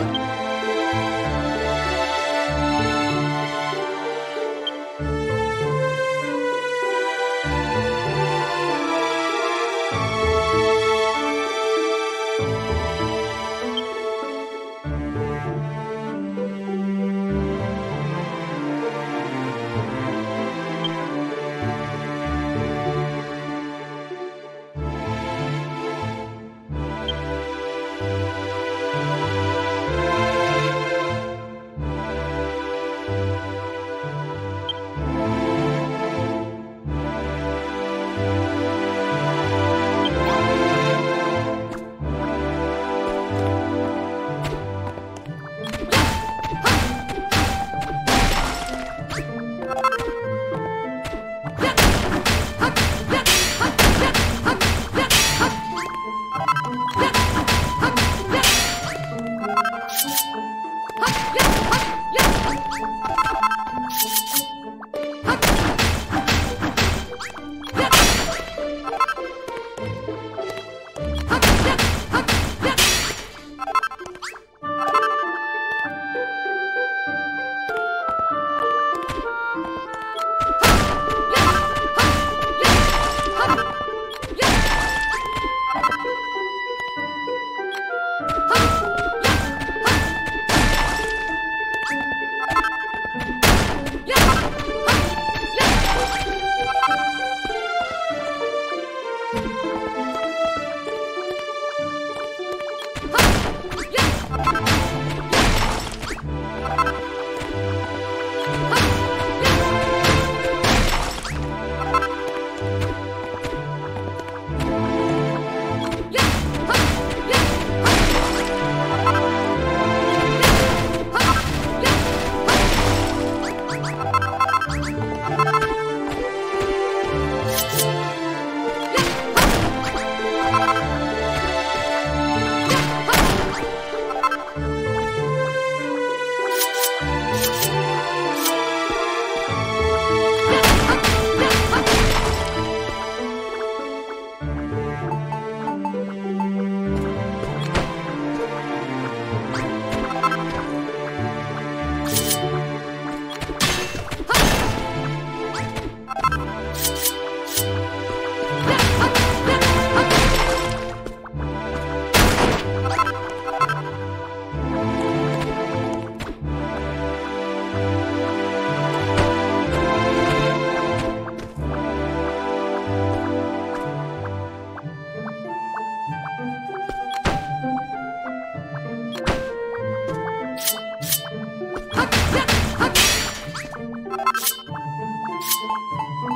you